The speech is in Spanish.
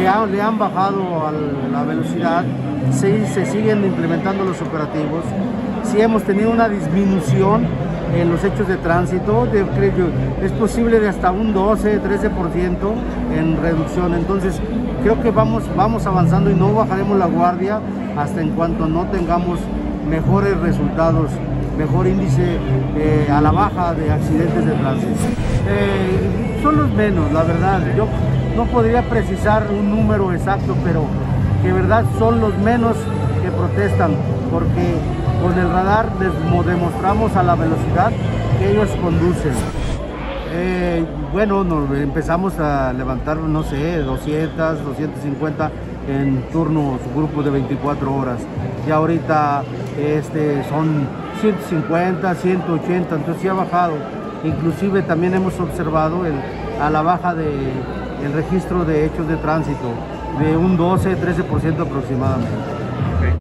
le han bajado a la velocidad, se siguen implementando los operativos, sí hemos tenido una disminución en los hechos de tránsito, de, es posible de hasta un 12, 13% en reducción, entonces creo que vamos, vamos avanzando y no bajaremos la guardia hasta en cuanto no tengamos mejores resultados, mejor índice eh, a la baja de accidentes de tránsito. Eh, son los menos, la verdad. No podría precisar un número exacto, pero que verdad son los menos que protestan, porque con el radar les demostramos a la velocidad que ellos conducen. Eh, bueno, nos empezamos a levantar, no sé, 200, 250 en turnos, grupos de 24 horas. Y ahorita este, son 150, 180, entonces sí ha bajado. Inclusive también hemos observado a la baja del registro de hechos de tránsito de un 12-13% aproximadamente.